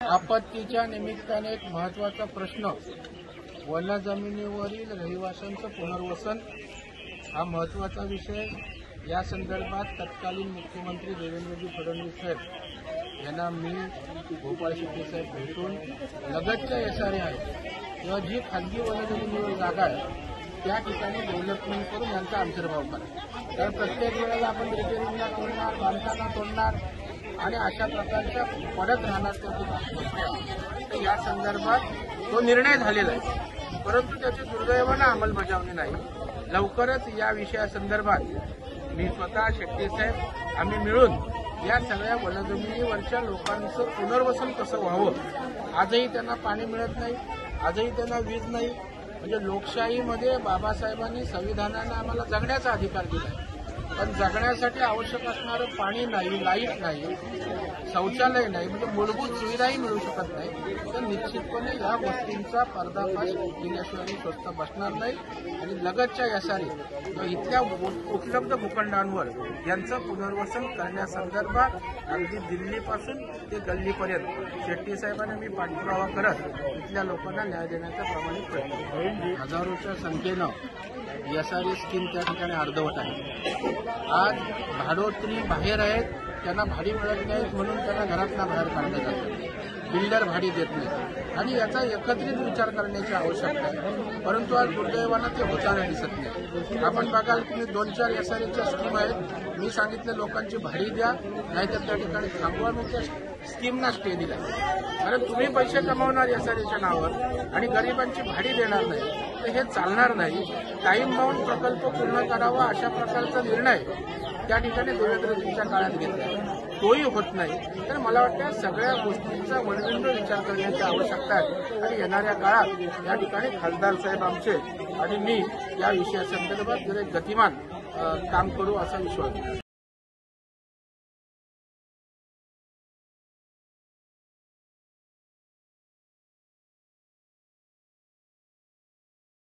आपत्तीच्या निमित्ताने एक महत्त्वाचा प्रश्न. वनजमिनीवरील रहिवाशांचं पुनर्वसन हा महत्त्वाचा विषय. या संदर्भात तत्कालीन मुख्यमंत्री देवेंद्रजी फडणवीस साहेब यांना मी गोपाळ शेट्टी साहेब भेटून लगतच्या एसआरए आहेत किंवा जी खाजगी वनजमिनीवर जागा आहे त्या ठिकाणी डेव्हलपमेंट करून यांचा अंतर्भाव करा. कारण प्रत्येक वेळेला आपण रिपेअरिंगला तोडणार बांधताना तोडणार आणि अशा प्रकारच्या पडत राहणार त्या या संदर्भात तो निर्णय झालेला आहे. परंतु त्याची दुर्दैवानं अंमलबजावणी नाही. लवकरच या विषयासंदर्भात मी स्वतः शेट्टी साहेब आम्ही मिळून या सगळ्या वनजमिनीवरच्या लोकांचं पुनर्वसन कसं व्हावं? आजही त्यांना पाणी मिळत नाही. आजही त्यांना वीज नाही. म्हणजे लोकशाहीमध्ये बाबासाहेबांनी संविधानानं आम्हाला जगण्याचा अधिकार दिला आहे. पण जगण्यासाठी आवश्यक असणारं पाणी नाही लाइट नाही शौचालय नाही म्हणजे मूलभूत सुविधाही मिळू शकत नाही. तर निश्चितपणे या गोष्टींचा पर्दाफाश केल्याशिवाय स्वस्त बसणार नाही. आणि लगतच्या यासारी इथल्या उपलब्ध भूखंडांवर यांचं पुनर्वसन करण्यासंदर्भात अगदी दिल्लीपासून ते गल्लीपर्यंत शेट्टी साहेबांनी मी पाठपुरावा करत इथल्या लोकांना न्याय देण्याचा प्रामाणिक प्रयत्न हजारोच्या संख्येनं एसआरए स्कीम त्या ठिकाणी अर्धवट आहे. आज भाडोत्री बाहेर आहेत त्यांना भाडी मिळत नाहीत म्हणून त्यांना घरातल्या बाहेर काढलं जातं बिल्डर भाडी देत नाही आणि याचा एकत्रित विचार करण्याची आवश्यकता आहे. परंतु आज दुर्दैवानं ते होताना दिसत नाही. आपण बघाल की दोन चार एसआरएच्या स्कीम आहेत. मी सांगितलं लोकांची भाडी द्या नाहीतर त्या ठिकाणी थांबवा मी त्या स्कीमना स्टे दिला कारण तुम्ही पैसे कमावणार एसआरएच्या नावावर आणि गरिबांची भाडी देणार नाही तर हे चालणार नाही. टाईम बाउंड प्रकल्प पूर्ण करावा अशा प्रकारचा निर्णय त्या ठिकाणी देवेंद्रजींच्या काळात घेतला. तोही होत नाही. तर मला वाटतं सगळ्या गोष्टींचा वणविंड विचार करण्याची आवश्यकता आहे. आणि येणाऱ्या काळात या ठिकाणी खासदार साहेब आमचे आणि मी या विषयासंदर्भात जर गतिमान काम करू असा विश्वास